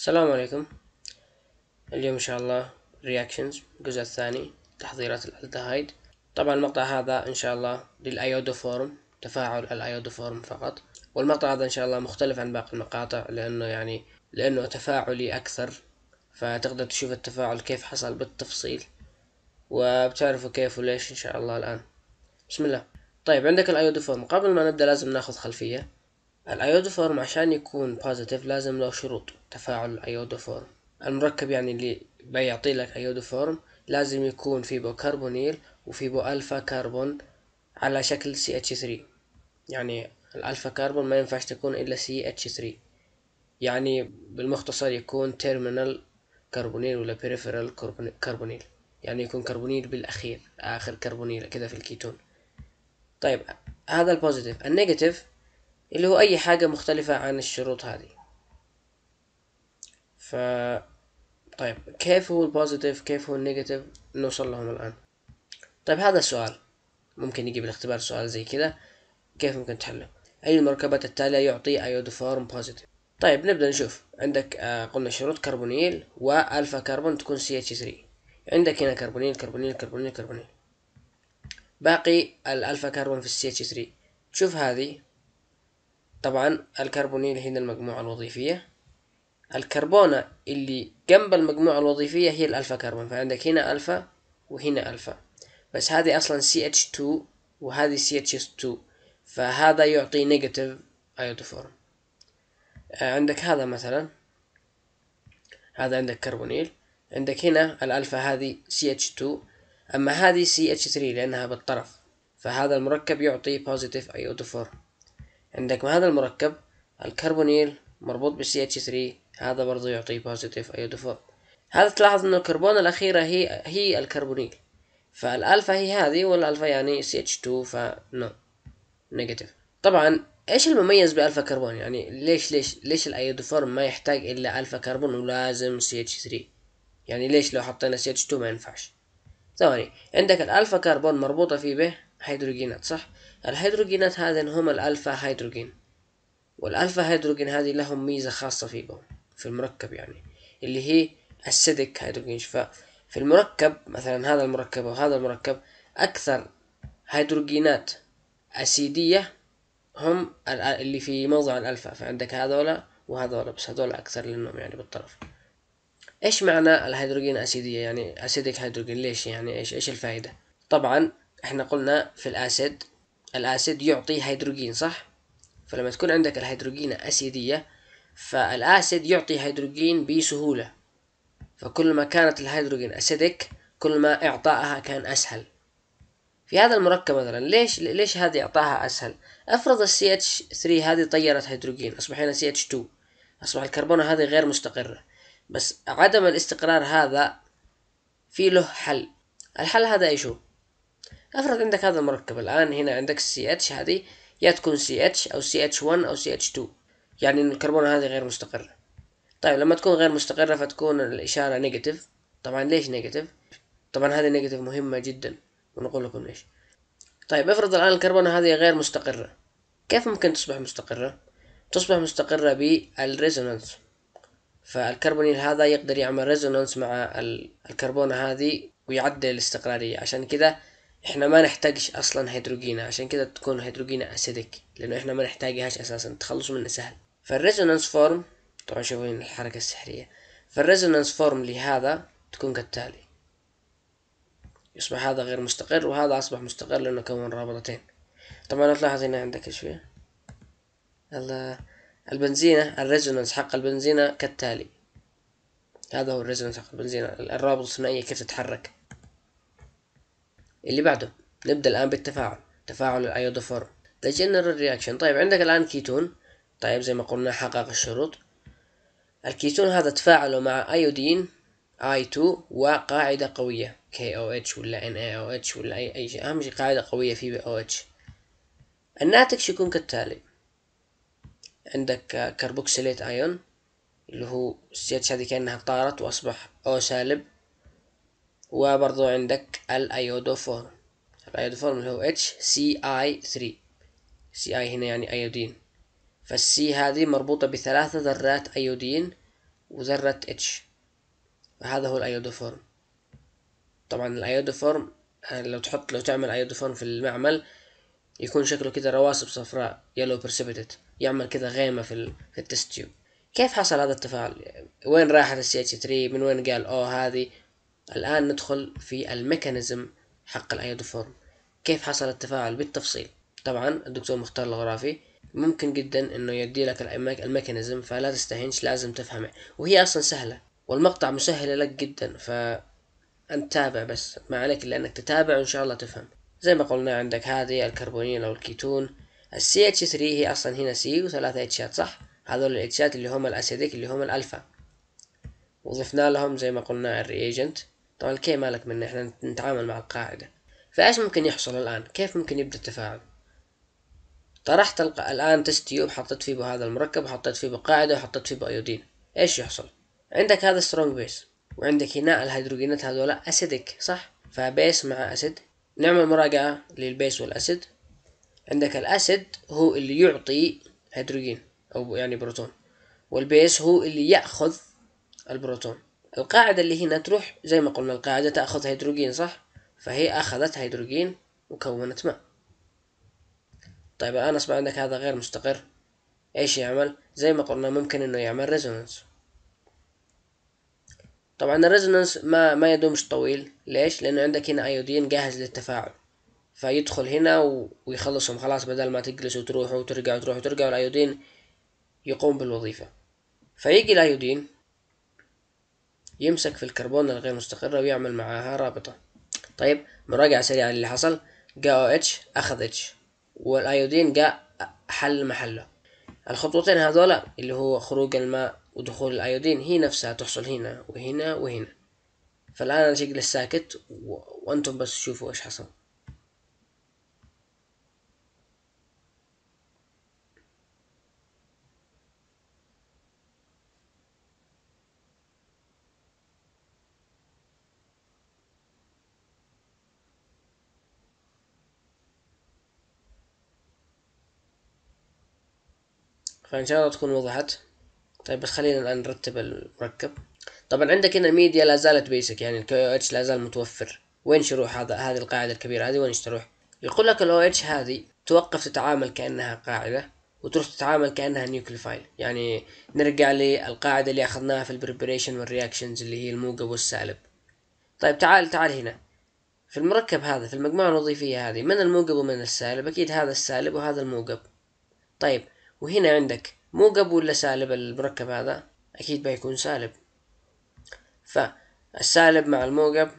السلام عليكم. اليوم إن شاء الله reactions الجزء الثاني تحضيرات الألدهايد. طبعا المقطع هذا إن شاء الله لل iodoform تفاعل ال iodoform فقط. والمقطع هذا إن شاء الله مختلف عن باقي المقاطع لأنه يعني لأنه تفاعلي أكثر. فتقدر تشوف التفاعل كيف حصل بالتفصيل. وبتعرفوا كيف وليش إن شاء الله الآن. بسم الله. طيب عندك ال iodoform قبل ما نبدأ لازم ناخذ خلفية. ال iodoform عشان يكون positive لازم له شروط تفاعل ال iodoform المركب يعني اللي بيعطي لك iodoform لازم يكون في بو كربونيل وفي بو alpha carbon على شكل CH3 يعني ال alpha carbon ما ينفعش تكون إلا CH3 يعني بالمختصر يكون terminal carbonyl ولا peripheral carbonyl يعني يكون كربونيل بالأخير آخر كربونيل كذا في الكيتون. طيب هذا ال positive ال negative اللي هو أي حاجة مختلفة عن الشروط هذه. ف طيب كيف هو ال positive؟ كيف هو ال negative؟ نوصل لهم الآن. طيب هذا السؤال. ممكن يجي بالاختبار سؤال زي كذا. كيف ممكن تحله؟ أي المركبات التالية يعطي iodoform positive طيب نبدأ نشوف. عندك آه قلنا شروط كربونيل و alpha carbon تكون CH3 عندك هنا carbonyl carbonyl carbonyl carbonyl. باقي ال alpha carbon في ال CH3 شوف هذه. طبعا الكربونيل هنا المجموعة الوظيفية. الكربونة اللي جنب المجموعة الوظيفية هي ال alpha carbon. فعندك هنا ألفا وهنا ألفا. بس هذه أصلا CH2 وهذه CH2 فهذا يعطي negative iodoform آه، عندك هذا مثلا. هذا عندك كربونيل. عندك هنا الألفا هذه CH2 أما هذه CH3 لأنها بالطرف. فهذا المركب يعطي positive iodoform عندك هذا المركب؟ الكربونيل مربوط ب CH3 هذا برضو يعطي positive iodoform هذا تلاحظ إنه الكربون الأخيرة هي هي ال carbonyl؟ فال alpha هي هذه والألفا يعني CH2 ف no negative طبعا إيش المميز ب alpha carbon؟ يعني ليش ليش ليش ال iodoform ما يحتاج إلا alpha carbon ولازم CH3 يعني ليش لو حطينا CH2 ما ينفعش؟ ثواني عندك ال alpha carbon مربوطة فيه به هيدروجينات صح؟ الهيدروجينات هذين هم ال alpha hydrogen وال alpha hydrogen هذه لهم ميزة خاصة فيهم في المركب يعني اللي هي ال acidic hydrogen في المركب مثلا هذا المركب وهذا المركب أكثر هيدروجينات acidic ية هم اللي في موضع الألفا. فعندك هذولا وهذولا بس هذولا أكثر لأنهم يعني بالطرف. إيش معنى الهيدروجين acidic ية؟ يعني acidic hydrogen ليش يعني إيش إيش الفائدة؟ طبعا إحنا قلنا في ال acid ال acid يعطي هيدروجين صح؟ فلما تكون عندك الهيدروجين acidic ية فال acid يعطي هيدروجين بسهولة فكل ما كانت الهيدروجين acidic كل ما إعطائها كان أسهل في هذا المركب مثلا ليش ليش هذه إعطائها أسهل؟ أفرض ال CH 3 هذه طيرت هيدروجين أصبح هنا CH 2 أصبح الكربونة هذه غير مستقرة بس عدم الاستقرار هذا في له حل الحل هذا إيش هو؟ افرض عندك هذا المركب الآن هنا عندك ال CH هذه يا تكون سي اتش أو سي اتش 1 أو سي اتش 2 يعني إن الكربونة هذه غير مستقرة طيب لما تكون غير مستقرة فتكون الإشارة negative طبعا ليش negative طبعا هذه negative مهمة جدا ونقول لكم ليش. طيب افرض الآن الكربونة هذه غير مستقرة. كيف ممكن تصبح مستقرة؟ تصبح مستقرة بال resonance فال carbonyl هذا يقدر يعمل resonance مع الكربونة هذه ويعدل الاستقرارية. عشان كذا إحنا ما نحتاجش أصلا هيدروجينا عشان كده تكون هيدروجينا acidic لأنه إحنا ما نحتاجهاش أساسا. تخلصوا منه سهل. فال resonance form طبعا شوفوا الحركة السحرية. فال resonance form لهذا تكون كالتالي. يصبح هذا غير مستقر وهذا أصبح مستقر لأنه كون رابطتين. طبعا تلاحظ هنا عندك فيه البنزينة ال resonance حق البنزينة كالتالي. هذا هو ال resonance حق البنزينة. الرابط الثنائية كيف تتحرك؟ اللي بعده نبدأ الآن بالتفاعل. تفاعل ال iodoform The general reaction. طيب عندك الآن كيتون. طيب زي ما قلنا حقق الشروط. الكيتون هذا تفاعله مع iodine I2 وقاعدة قوية. KOH ولا NaOH ولا أي أي شيء. أهم شيء قاعدة قوية في OH الناتج يكون كالتالي. عندك carboxylate ion اللي هو ال C هذه كأنها طارت وأصبح O سالب. وبرضو عندك ال iodoform ال iodoform اللي هو HCI 3 CI هنا يعني iodine. فال C هذه مربوطة بثلاثة ذرات iodine وذرة H هذا هو ال iodoform طبعا ال iodoform آه، لو تحط لو تعمل iodoform في المعمل يكون شكله كذا رواسب صفراء yellow precipitate يعمل كذا غيمة في, في ال test tube كيف حصل هذا التفاعل؟ وين راحت ال CH 3 من وين قال أوه هذه الآن ندخل في ال mechanism حق ال iodoform كيف حصل التفاعل؟ بالتفصيل. طبعا الدكتور مختار الغرافي ممكن جدا إنه يدي لك ال mechanism فلا تستهينش لازم تفهمه. وهي أصلا سهلة والمقطع مسهله لك جدا ف انت تابع بس. ما عليك إلا إنك تتابع وإن شاء الله تفهم. زي ما قلنا عندك هذه الكربونيل أو ال ketone. ال CH 3 هي أصلا هنا C وثلاثة H ات صح؟ هذول ال H ات اللي هم ال acidic اللي هم الألفا. وضفنا لهم زي ما قلنا ال reagent طبعا ال K مالك منه إحنا نتعامل مع القاعدة؟ فإيش ممكن يحصل الآن؟ كيف ممكن يبدأ التفاعل؟ طرحت الآن test tube حطيت فيه هذا المركب وحطيت فيه قاعدة وحطيت فيه iodine إيش يحصل؟ عندك هذا strong base وعندك هنا الهيدروجينات هذولا acidic صح؟ ف base مع acid نعمل مراجعة لل base وال acid عندك ال acid هو اللي يعطي هيدروجين أو يعني بروتون. وال base هو اللي يأخذ البروتون. القاعدة اللي هنا تروح زي ما قلنا القاعدة تأخذ هيدروجين صح؟ فهي أخذت هيدروجين وكونت ماء. طيب الان اصبح عندك هذا غير مستقر. إيش يعمل؟ زي ما قلنا ممكن إنه يعمل resonance طبعا ال resonance ما ما يدومش طويل. ليش؟ لأنه عندك هنا iodine جاهز للتفاعل. فيدخل هنا ويخلصهم خلاص بدل ما تجلسوا وتروحوا وترجعوا وتروحوا وترجعوا ال iodine يقوم بالوظيفة. فيجي ال iodine يمسك في الكربون الغير مستقرة ويعمل معاها رابطة. طيب مراجعة سريعة اللي حصل. أو اتش أخذ اتش والآيودين جاء حل محله. الخطوتين هذولا اللي هو خروج الماء ودخول ال iodine هي نفسها تحصل هنا وهنا وهنا. فالآن أنا اجلس ساكت وأنتم بس شوفوا إيش حصل. فإن شاء الله تكون وضحت. طيب بس خلينا الآن نرتب المركب. طبعا عندك هنا الميديا لا زالت basic يعني ال KOH لا زال متوفر. وين يروح هذا هذه القاعدة الكبيرة هذه؟ وين تروح؟ يقول لك ال OH هذه توقف تتعامل كأنها قاعدة وتروح تتعامل كأنها nucleophile يعني نرجع للقاعدة اللي أخذناها في ال preparation وال reactions اللي هي الموجب والسالب. طيب تعال تعال هنا. في المركب هذا في المجموعة الوظيفية هذه من الموجب ومن السالب؟ أكيد هذا السالب وهذا الموجب. طيب وهنا عندك موجب ولا سالب المركب هذا أكيد بيكون سالب. فالسالب مع الموجب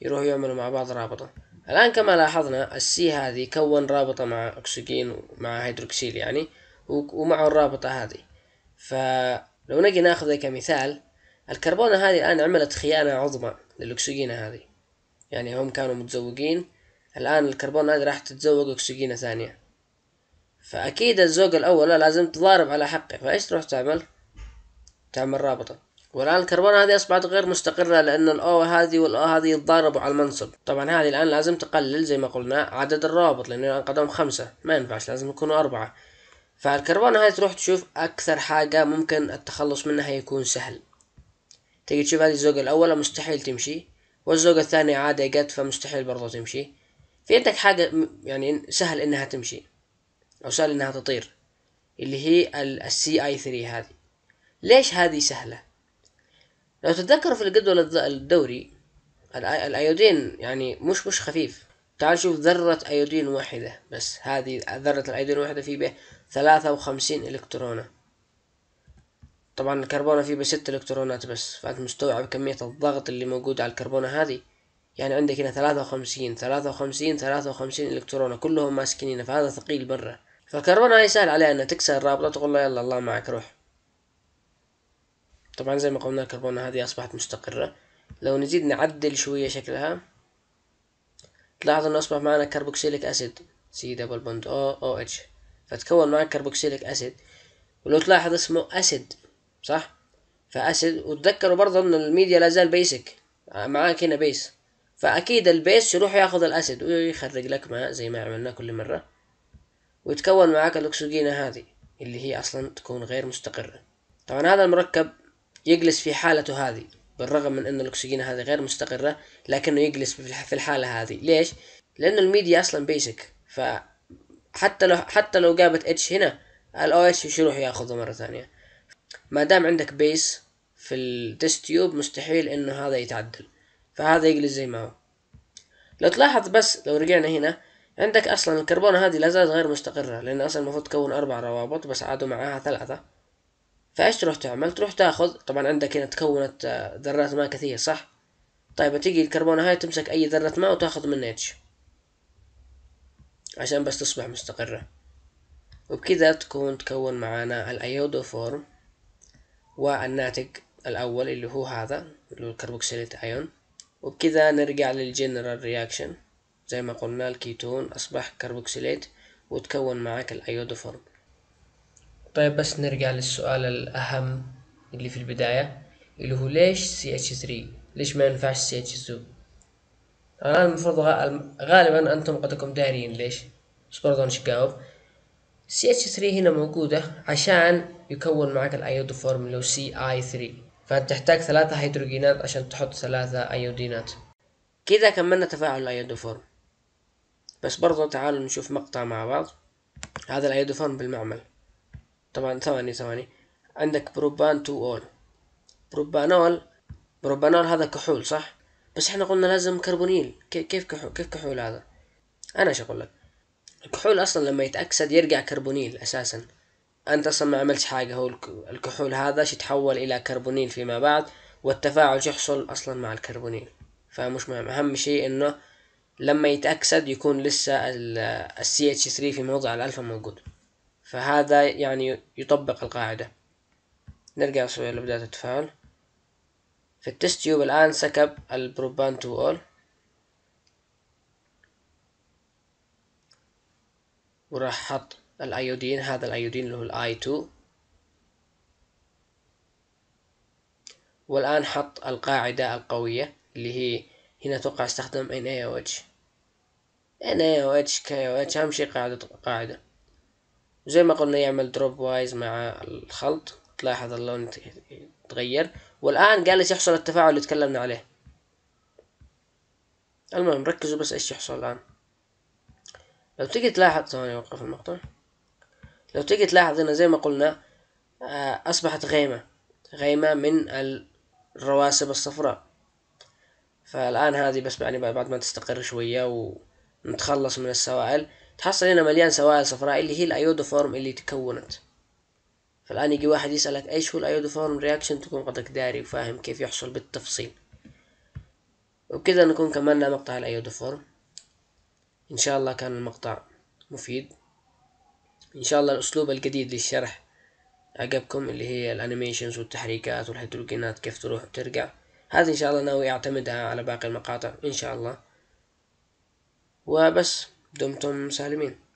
يروحوا يعملوا مع بعض رابطة. الآن كما لاحظنا ال C هذه كون رابطة مع أكسجين ومع هيدروكسيل يعني ومعه الرابطة هذه. فلو نجي ناخذ كمثال الكربونة هذه الآن عملت خيانة عظمى للأكسجينة هذه. يعني هم كانوا متزوجين الآن الكربون هذه راح تتزوج أكسجينة ثانية. فأكيد الزوج الأول لازم تضارب على حقه فإيش تروح تعمل؟ تعمل رابطة. والآن الكربون هذه أصبحت غير مستقرة لأن الأو هذه والأو هذه يتضاربوا على المنصب. طبعا هذه الآن لازم تقلل زي ما قلنا عدد الروابط لأنه الآن قدم خمسة ما ينفعش لازم يكونوا أربعة. فالكربون هذه تروح تشوف أكثر حاجة ممكن التخلص منها يكون سهل. تيجي تشوف هذه الزوجة الأولى مستحيل تمشي والزوجة الثانية عادة قد فمستحيل برضه تمشي. في عندك حاجة يعني سهل إنها تمشي. أو سهل إنها تطير اللي هي السي اي 3 هذه. ليش هذه سهلة؟ لو تتذكروا في الجدول الدوري الايودين يعني مش مش خفيف. تعال شوف ذرة ايودين واحدة بس. هذه ذرة الايودين الواحدة في به ثلاثة وخمسين الكترونة طبعا الكربونة فيه بست إلكترونات بس. فأنت مستوعب كمية الضغط اللي موجود على الكربونة هذه؟ يعني عندك هنا ثلاثة وخمسين ثلاثة وخمسين ثلاثة وخمسين إلكترونة. كلهم ماسكينين فهذا ثقيل برا. فالكربونة هاي سهل عليها إنها تكسر الرابطة تقول له يلا الله معك روح. طبعا زي ما قلنا الكربونة هذه أصبحت مستقرة. لو نزيد نعدل شوية شكلها تلاحظ إنه أصبح معنا carboxylic acid C double bond O OH فتكون معك carboxylic acid ولو تلاحظ اسمه acid صح؟ ف acid وتذكروا برضه ان الميديا لازال basic معاك هنا base فأكيد ال base يروح ياخذ ال acid ويخرج لك ماء زي ما عملنا كل مرة. ويتكون معاك الاكسجينة هذه اللي هي أصلا تكون غير مستقرة. طبعا هذا المركب يجلس في حالته هذه بالرغم من أن الأكسجين هذه غير مستقرة لكنه يجلس في الحالة هذه. ليش؟ لأنه الميديا أصلا basic فحتى لو حتى لو جابت H هنا ال OH وش يروح ياخذه مرة ثانية؟ ما دام عندك base في ال test tube مستحيل إنه هذا يتعدل. فهذا يجلس زي ما هو. لو تلاحظ بس لو رجعنا هنا عندك أصلا الكربونة هذه لا زالت غير مستقرة لأن أصلا المفروض تكون أربع روابط بس عاده معاها ثلاثة. فإيش تروح تعمل؟ تروح تاخذ طبعا عندك هنا تكونت آه، ذرات ماء كثير صح؟ طيب تيجي الكربونة هاي تمسك أي ذرة ماء وتاخذ منها H عشان بس تصبح مستقرة. وبكذا تكون تكون معانا ال iodoform والناتج الأول اللي هو هذا اللي هو ال carboxylate ion وبكذا نرجع لل general reaction زي ما قلنا الكيتون أصبح carboxylate وتكون معك ال iodoform. طيب بس نرجع للسؤال الأهم اللي في البداية اللي هو ليش CH3 ليش ما ينفعش CH2 الآن المفروض غالبا أنتم قد دارين ليش. بس برضه مش جاوب؟ CH3 هنا موجودة عشان يكون معك ال iodoform اللي هو CI3 فأنت تحتاج ثلاثة هيدروجينات عشان تحط ثلاثة أيودينات. كذا كملنا تفاعل ال iodoform. بس برضه تعالوا نشوف مقطع مع بعض. هذا ال iodoform بالمعمل. طبعا ثواني ثواني. عندك propan 2 ol. propanol propanol هذا كحول صح؟ بس إحنا قلنا لازم كربونيل. كيف كحول كيف كحول هذا؟ أنا إيش أقول لك؟ الكحول أصلا لما يتأكسد يرجع كربونيل أساسا. أنت أصلا ما عملتش حاجة. هو الكحول هذا يتحول إلى كربونيل فيما بعد والتفاعل يحصل أصلا مع الكربونيل. فمش مهم. أهم شيء إنه لما يتأكسد يكون لسه ال CH3 في موضع الالفا موجود. فهذا يعني يطبق القاعدة. نرجع شوية لبداية التفاعل. في ال test tube الآن سكب ال propan two ol وراح حط ال iodine هذا ال iodine اللي هو ال I2 والآن حط القاعدة القوية اللي هي هنا توقع أستخدم NaOH NaOH KOH أهم شي قاعدة قاعدة. زي ما قلنا يعمل drop wise مع الخلط. تلاحظ اللون يتغير. والآن جالس يحصل التفاعل اللي تكلمنا عليه. المهم ركزوا بس إيش يحصل الآن. لو تيجي تلاحظ ثواني أوقف المقطع. لو تيجي تلاحظ هنا زي ما قلنا آه، أصبحت غيمة. غيمة من الرواسب الصفراء. فالآن هذه بس يعني بعد ما تستقر شوية ونتخلص من السوائل تحصل هنا مليان سوائل صفراء اللي هي ال iodoform اللي تكونت. فالآن يجي واحد يسألك إيش هو ال iodoform reaction تكون قدك داري وفاهم كيف يحصل بالتفصيل. وبكذا نكون كملنا مقطع ال iodoform. إن شاء الله كان المقطع مفيد. إن شاء الله الأسلوب الجديد للشرح عجبكم اللي هي الانيميشنز والتحريكات والهيدروجينات كيف تروح وترجع. هذه إن شاء الله ناوي أعتمدها على باقي المقاطع إن شاء الله. وبس دمتم سالمين.